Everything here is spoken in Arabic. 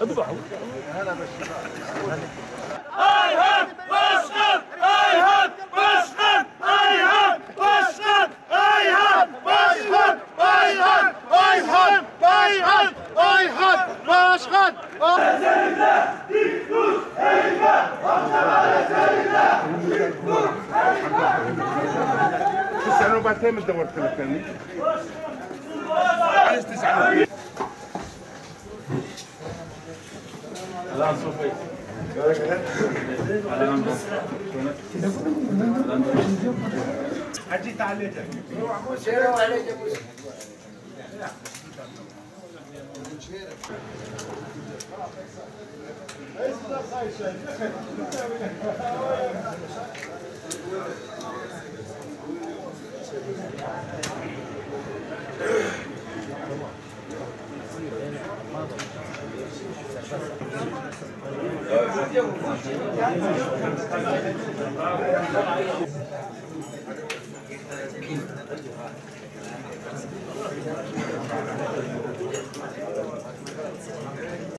اذبحوا Ayhan Başkan! Ayhan Başkan! Ayhan Başkan! Ayhan Başkan! Ayhan! Ayhan! Ayhan! Ayhan Başkan! تسعة نوبتين من دورت لك لا صوفي حجي تعالجك شيروا عليك يا موسى Thank you. 私たちは。